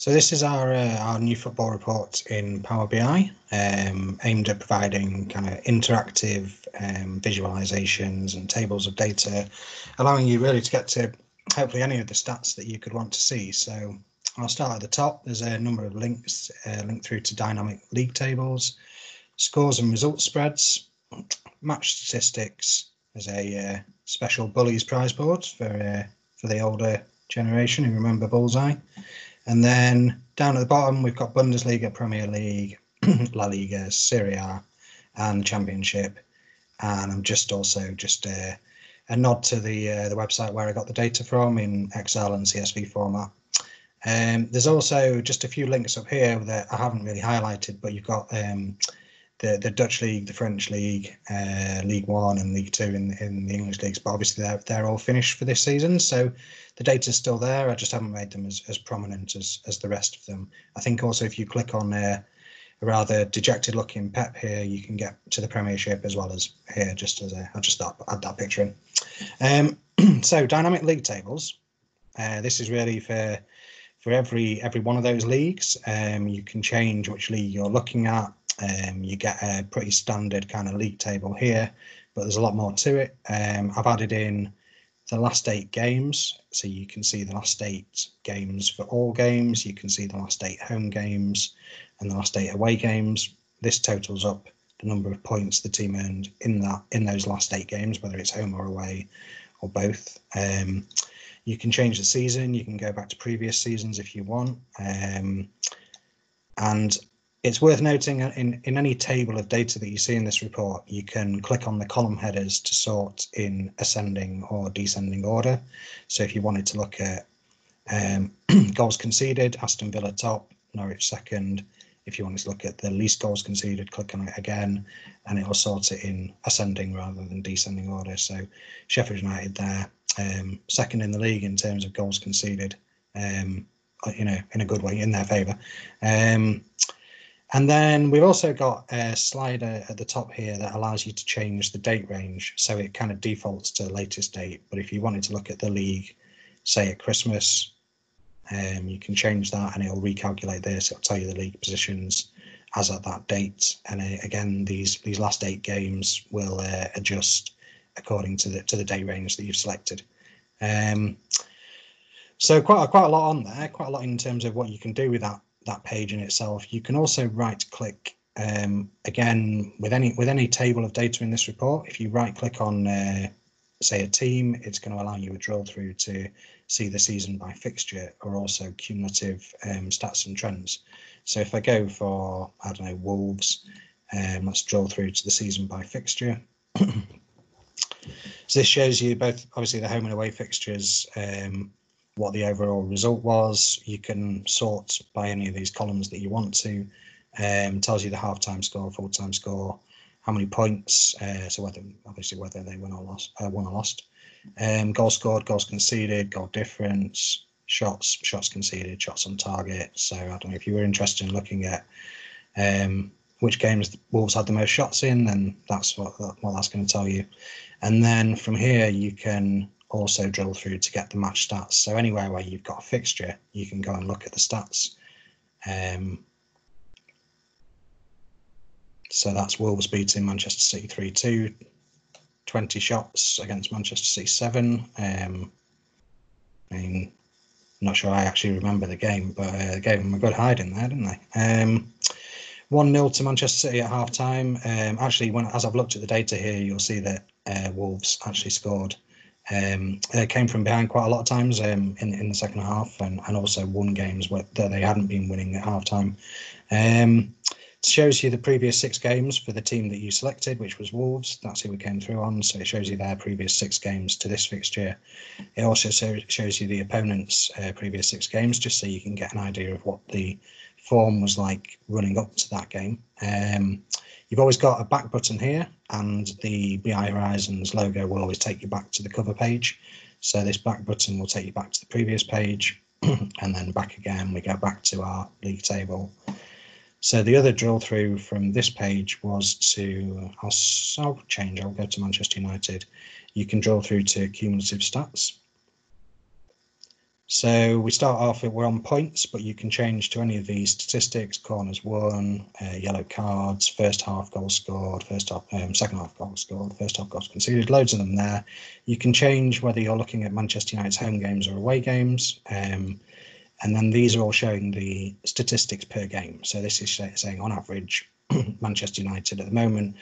So this is our uh, our new football report in Power BI, um, aimed at providing kind of interactive um, visualizations and tables of data, allowing you really to get to hopefully any of the stats that you could want to see. So I'll start at the top. There's a number of links uh, linked through to dynamic league tables, scores and result spreads, match statistics. There's a uh, special Bully's prize board for uh, for the older generation who remember Bullseye. And then down at the bottom, we've got Bundesliga, Premier League, La Liga, Serie A, and Championship. And I'm just also just uh, a nod to the uh, the website where I got the data from in Excel and CSV format. Um, there's also just a few links up here that I haven't really highlighted, but you've got um, the the Dutch league, the French league, uh, League One, and League Two in in the English leagues. But obviously they're they're all finished for this season, so the data's still there. I just haven't made them as as prominent as as the rest of them. I think also if you click on uh, a rather dejected looking Pep here, you can get to the Premiership as well as here. Just as a, I'll just start, add that picture in. Um, so dynamic league tables. Uh, this is really for for every every one of those leagues. Um, you can change which league you're looking at um, you get a pretty standard kind of league table here, but there's a lot more to it. Um, I've added in the last eight games, so you can see the last eight games for all games. You can see the last eight home games and the last eight away games. This totals up the number of points the team earned in that in those last eight games, whether it's home or away or both. Um, you can change the season. You can go back to previous seasons if you want. Um, and it's worth noting in, in any table of data that you see in this report, you can click on the column headers to sort in ascending or descending order. So if you wanted to look at um, goals conceded, Aston Villa top, Norwich second. If you wanted to look at the least goals conceded, click on it again, and it will sort it in ascending rather than descending order. So Sheffield United there, um, second in the league in terms of goals conceded, um, you know, in a good way, in their favour. Um, and then we've also got a slider at the top here that allows you to change the date range. So it kind of defaults to the latest date. But if you wanted to look at the league, say at Christmas, um, you can change that and it'll recalculate this. It'll tell you the league positions as at that date. And uh, again, these these last eight games will uh, adjust according to the to the date range that you've selected. Um, so quite quite a lot on there, quite a lot in terms of what you can do with that that page in itself. You can also right click um, again with any with any table of data in this report. If you right click on uh, say a team, it's going to allow you a drill through to see the season by fixture or also cumulative um, stats and trends. So if I go for I don't know Wolves, um, let's drill through to the season by fixture. so this shows you both obviously the home and away fixtures um, what the overall result was. You can sort by any of these columns that you want to. Um, tells you the half-time score, full-time score, how many points, uh, so whether obviously whether they won or lost, uh, won or lost. Um, goal scored, goals conceded, goal difference, shots, shots conceded, shots on target. So I don't know if you were interested in looking at um, which games Wolves had the most shots in, then that's what what that's going to tell you. And then from here you can also drill through to get the match stats. So anywhere where you've got a fixture, you can go and look at the stats. Um, so that's Wolves beating Manchester City 3 2, 20 shots against Manchester City 7. Um, I mean, I'm not sure I actually remember the game, but uh, they gave them a good hide in there, didn't they? Um, 1 0 to Manchester City at half time. Um, actually, when as I've looked at the data here, you'll see that uh, Wolves actually scored um, uh, came from behind quite a lot of times um, in in the second half, and, and also won games where, that they hadn't been winning at halftime. Um, it shows you the previous six games for the team that you selected, which was Wolves. That's who we came through on. So it shows you their previous six games to this fixture. It also shows you the opponent's uh, previous six games, just so you can get an idea of what the form was like running up to that game. Um, You've always got a back button here and the BI Horizons logo will always take you back to the cover page. So this back button will take you back to the previous page and then back again, we go back to our league table. So the other drill through from this page was to, I'll, I'll change, I'll go to Manchester United. You can drill through to cumulative stats. So we start off, we're on points, but you can change to any of these statistics, corners won, uh, yellow cards, first half goals scored, first half, um, second half goals scored, first half goals conceded, loads of them there. You can change whether you're looking at Manchester United's home games or away games. Um, and then these are all showing the statistics per game. So this is saying on average, Manchester United at the moment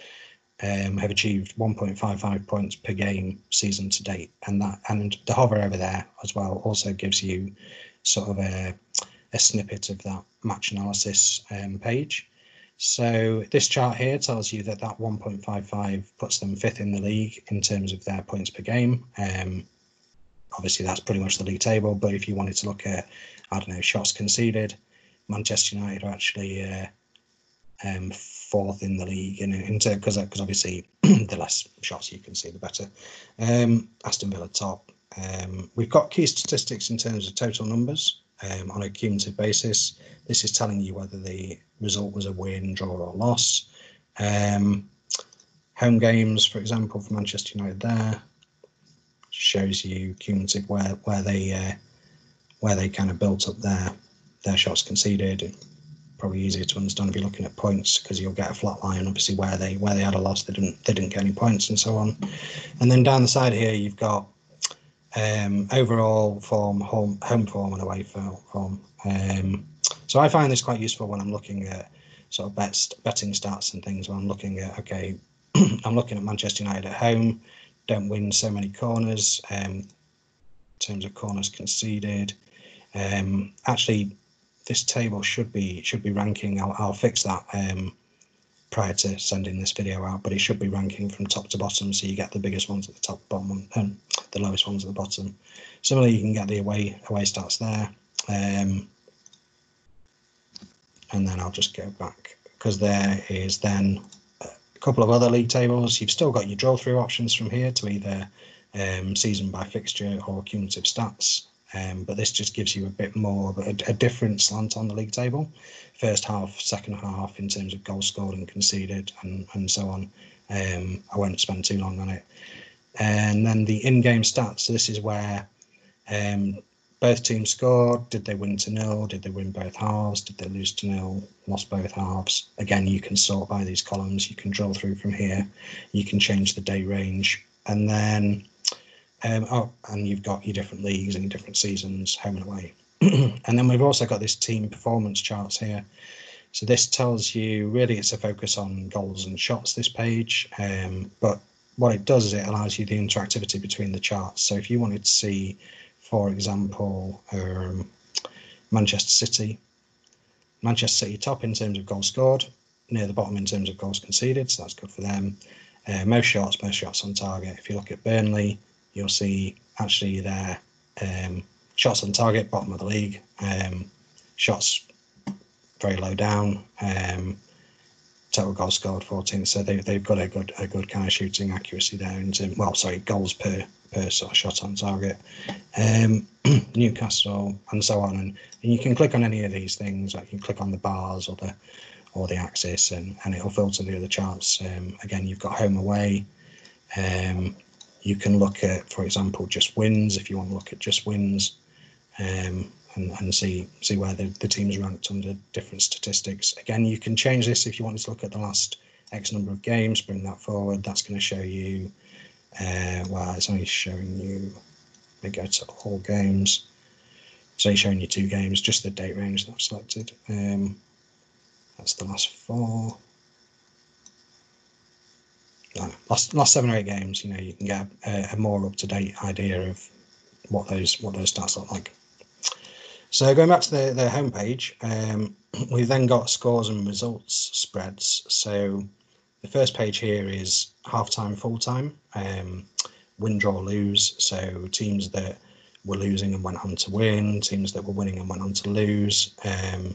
um, have achieved 1.55 points per game season to date, and that and the hover over there as well also gives you sort of a, a snippet of that match analysis um, page. So this chart here tells you that that 1.55 puts them fifth in the league in terms of their points per game. Um, obviously, that's pretty much the league table. But if you wanted to look at, I don't know, shots conceded, Manchester United are actually uh, um, fourth in the league in because because obviously the less shots you can see the better. Um, Aston Villa top. Um, we've got key statistics in terms of total numbers um, on a cumulative basis. This is telling you whether the result was a win, draw, or loss. Um, home games, for example, for Manchester United, there shows you cumulative where where they uh, where they kind of built up their their shots conceded probably easier to understand if you're looking at points because you'll get a flat line obviously where they where they had a loss they didn't they didn't get any points and so on. And then down the side here you've got um, overall form home home form and away form. Um, so I find this quite useful when I'm looking at sort of bets betting stats and things when I'm looking at okay I'm looking at Manchester United at home don't win so many corners um, in terms of corners conceded. Um, actually this table should be should be ranking. I'll, I'll fix that um, prior to sending this video out, but it should be ranking from top to bottom, so you get the biggest ones at the top, bottom, and the lowest ones at the bottom. Similarly, you can get the away away stats there, um, and then I'll just go back because there is then a couple of other league tables. You've still got your draw through options from here to either um, season by fixture or cumulative stats. Um, but this just gives you a bit more a, a, different slant on the league table. First half, second half, in terms of goals scored and conceded, and, and so on. Um, I won't spend too long on it. And then the in-game stats. This is where um, both teams scored. Did they win to nil? Did they win both halves? Did they lose to nil? Lost both halves? Again, you can sort by these columns. You can drill through from here. You can change the day range, and then um, oh, and you've got your different leagues and your different seasons, home and away. and then we've also got this team performance charts here. So this tells you really it's a focus on goals and shots, this page. Um, but what it does is it allows you the interactivity between the charts. So if you wanted to see, for example, um, Manchester City, Manchester City top in terms of goals scored, near the bottom in terms of goals conceded, so that's good for them. Uh, most shots, most shots on target. If you look at Burnley, you'll see actually their um, shots on target, bottom of the league, um, shots very low down, um, total goals scored 14. So they, they've got a good a good kind of shooting accuracy there. Term, well, sorry, goals per per sort of shot on target. Um, Newcastle and so on, and, and you can click on any of these things. Like you can click on the bars or the or the axis, and and it'll filter the other charts. Um, again, you've got home away. Um, you can look at, for example, just wins if you want to look at just wins um, and, and see see where the, the team's ranked under different statistics. Again, you can change this if you wanted to look at the last X number of games, bring that forward. That's going to show you, uh, well, it's only showing you, let go to all games. It's showing you two games, just the date range that I've selected. Um, that's the last four last last seven or eight games, you know, you can get a, a more up to date idea of what those what those stats look like. So going back to the the homepage, um, we've then got scores and results spreads. So the first page here is half time, full time, um, win, draw, lose. So teams that were losing and went on to win, teams that were winning and went on to lose. Um,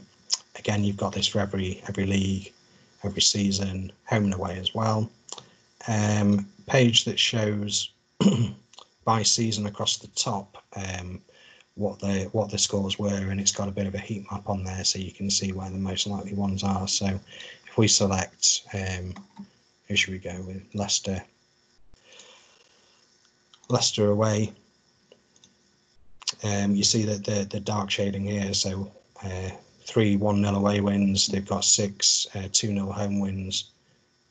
again, you've got this for every every league, every season, home and away as well um, page that shows by season across the top um, what the what the scores were, and it's got a bit of a heat map on there, so you can see where the most likely ones are. So if we select, um, who should we go with? Leicester. Leicester away. Um, you see that the the dark shading here. So uh, three one nil away wins. They've got six uh, two nil home wins.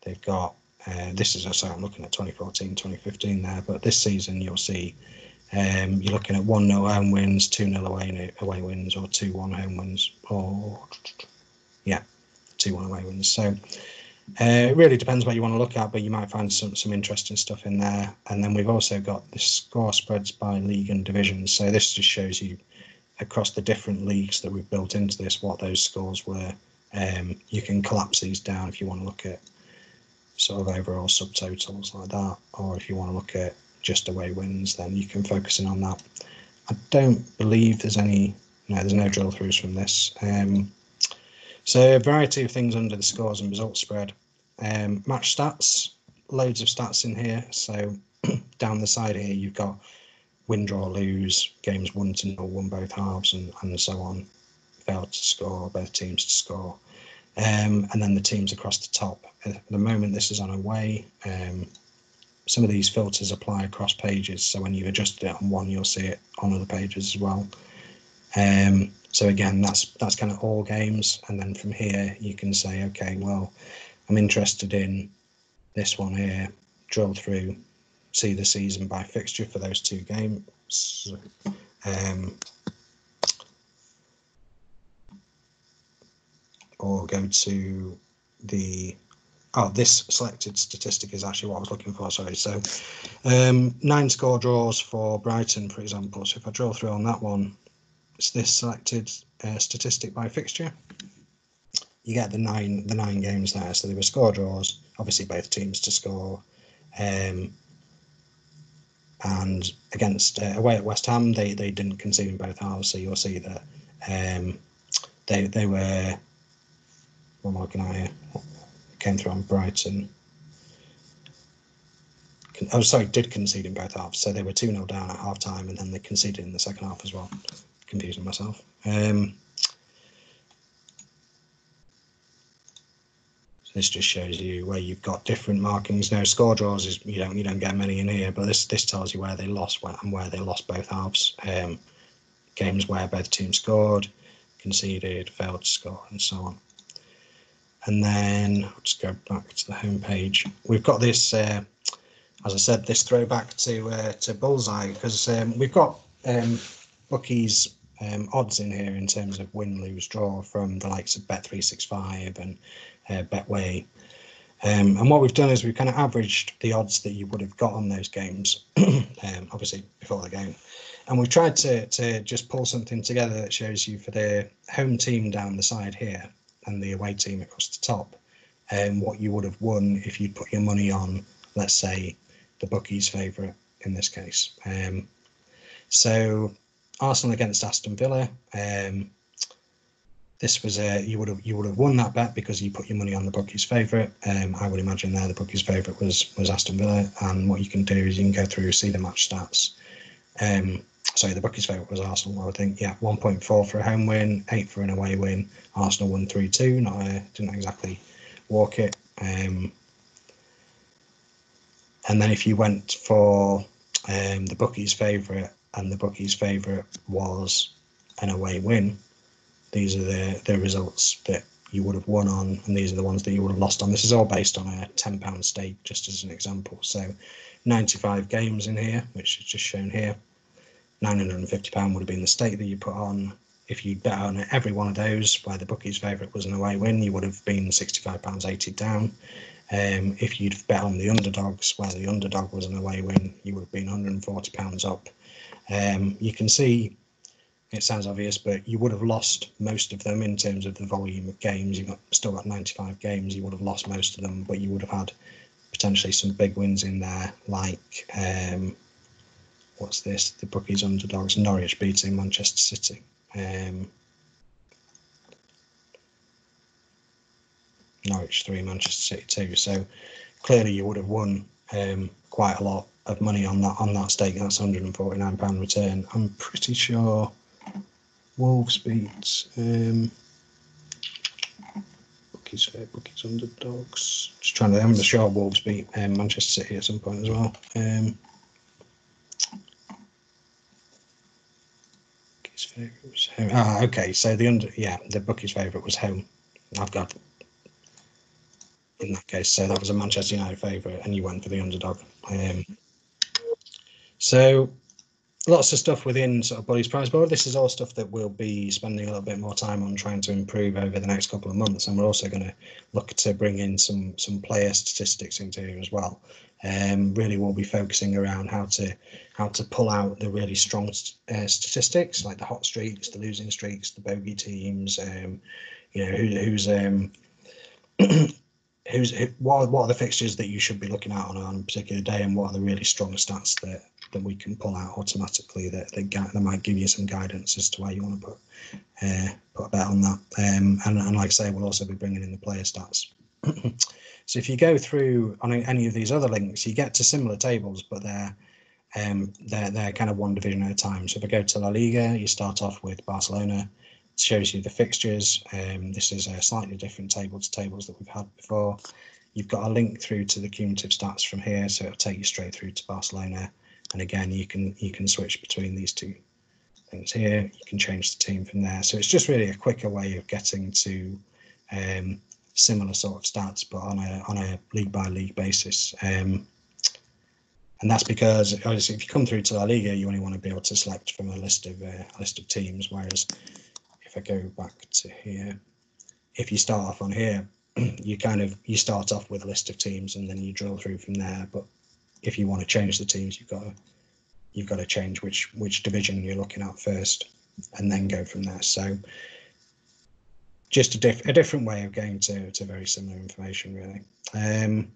They've got uh, this is so I'm looking at 2014 2015 there, but this season you'll see um, you're looking at one 0 home wins, two 0 away away wins, or two one home wins, or yeah, two one away wins. So uh, it really depends what you want to look at, but you might find some some interesting stuff in there. And then we've also got the score spreads by league and division. So this just shows you across the different leagues that we've built into this what those scores were. Um, you can collapse these down if you want to look at sort of overall subtotals like that, or if you want to look at just away wins, then you can focus in on that. I don't believe there's any, no, there's no drill throughs from this. Um, so a variety of things under the scores and results spread. Um, match stats, loads of stats in here. So down the side here, you've got win, draw, lose, games won to nil, won both halves, and, and so on. Failed to score, both teams to score. Um, and then the teams across the top. At the moment, this is on away. Um, some of these filters apply across pages. So when you adjust it on one, you'll see it on other pages as well. Um, so again, that's that's kind of all games, and then from here you can say, okay, well, I'm interested in this one here. Drill through, see the season by fixture for those two games. Um, or go to the oh this selected statistic is actually what I was looking for sorry. So um, nine score draws for Brighton for example. So if I draw through on that one it's this selected uh, statistic by fixture. You get the nine the nine games there. So there were score draws obviously both teams to score um, and against uh, away at West Ham they they didn't concede in both halves. So you'll see that um, they they were what am I looking at here came through on Brighton oh sorry did concede in both halves so they were 2-0 down at half time and then they conceded in the second half as well confusing myself. Um, this just shows you where you've got different markings. Now, score draws is you don't you don't get many in here, but this this tells you where they lost where and where they lost both halves. Um, games where both teams scored, conceded, failed to score, and so on. And then I'll just go back to the home page. We've got this, uh, as I said, this throwback to uh, to Bullseye because um, we've got um, bookies um, odds in here in terms of win, lose, draw from the likes of Bet365 and uh, Betway. Um, and what we've done is we've kind of averaged the odds that you would have got on those games, um, obviously before the game. And we've tried to, to just pull something together that shows you for the home team down the side here and the away team across the top, um, what you would have won if you'd put your money on, let's say, the bookie's favourite in this case. Um, so Arsenal against Aston Villa. Um, this was a you would have you would have won that bet because you put your money on the bookie's favourite. Um, I would imagine there the bookie's favourite was was Aston Villa, and what you can do is you can go through see the match stats. Um, sorry, the bookie's favourite was Arsenal. I would think yeah, one point four for a home win, eight for an away win. Arsenal won three two. Not a, didn't exactly walk it. Um, and then if you went for um, the bookie's favourite, and the bookie's favourite was an away win, these are the, the results that you would have won on, and these are the ones that you would have lost on. This is all based on a £10 stake, just as an example. So 95 games in here, which is just shown here. £950 would have been the stake that you put on. If you bet on every one of those, where the bookie's favourite was an away win, you would have been £65.80 down. Um, if you'd bet on the underdogs, where the underdog was an away win, you would have been £140 up. Um, you can see it sounds obvious, but you would have lost most of them in terms of the volume of games. You've got, still got 95 games. You would have lost most of them, but you would have had potentially some big wins in there, like um, what's this? The bookies underdogs, Norwich beating Manchester City. Um, Norwich three, Manchester City two. So clearly, you would have won um, quite a lot of money on that on that stake. That's 149 pound return. I'm pretty sure Wolves beats bookies bookies underdogs. Just trying to. I'm sure Wolves beat um, Manchester City at some point as well. Um, favourite was home. Ah, okay. So the under, yeah, the bookie's favourite was home. I've got in that case. So that was a Manchester United favourite, and you went for the underdog. Um, so lots of stuff within sort of Bully's prize board. This is all stuff that we'll be spending a little bit more time on trying to improve over the next couple of months, and we're also going to look to bring in some some player statistics into here as well. Um, really, we'll be focusing around how to how to pull out the really strong uh, statistics, like the hot streaks, the losing streaks, the bogey teams. Um, you know, who, who's um, who's who, what, what are the fixtures that you should be looking at on, on a particular day, and what are the really strong stats that that we can pull out automatically that that, that might give you some guidance as to where you want to put uh, put a bet on that. Um, and, and like I say, we'll also be bringing in the player stats. so if you go through on any of these other links, you get to similar tables, but they're um, they're they're kind of one division at a time. So if I go to La Liga, you start off with Barcelona shows you the fixtures. Um, this is a slightly different table to tables that we've had before. You've got a link through to the cumulative stats from here, so it'll take you straight through to Barcelona. And again, you can you can switch between these two things here. You can change the team from there. So it's just really a quicker way of getting to um, similar sort of stats, but on a on a league by league basis. Um, and that's because obviously if you come through to La Liga, you only want to be able to select from a list of uh, a list of teams, whereas if I go back to here, if you start off on here, you kind of you start off with a list of teams and then you drill through from there. But if you want to change the teams, you've got to you've got to change which which division you're looking at first, and then go from there. So just a, diff- a different way of getting to, to very similar information, really. Um,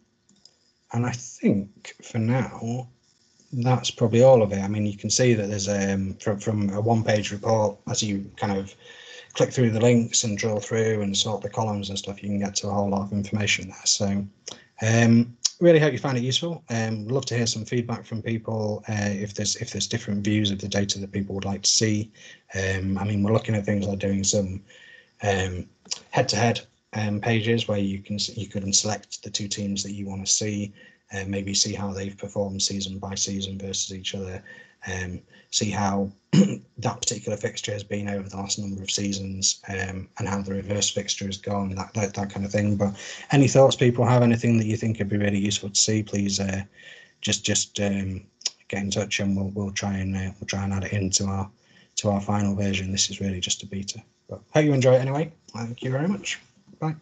and I think for now, that's probably all of it. I mean, you can see that there's um, from from a one-page report as you kind of click through the links and drill through and sort the columns and stuff, you can get to a whole lot of information there. So um, really hope you find it useful. Um, love to hear some feedback from people uh, if there's if there's different views of the data that people would like to see. Um, I mean, we're looking at things like doing some um, head-to-head um, pages where you can you can select the two teams that you want to see and maybe see how they've performed season by season versus each other, um, see how that particular fixture has been over the last number of seasons, um, and how the reverse fixture has gone, that, that that kind of thing. But any thoughts people have, anything that you think would be really useful to see, please uh, just just um, get in touch and we'll we'll try and uh, we'll try and add it into our to our final version. This is really just a beta. But hope you enjoy it anyway. Thank you very much. Bye.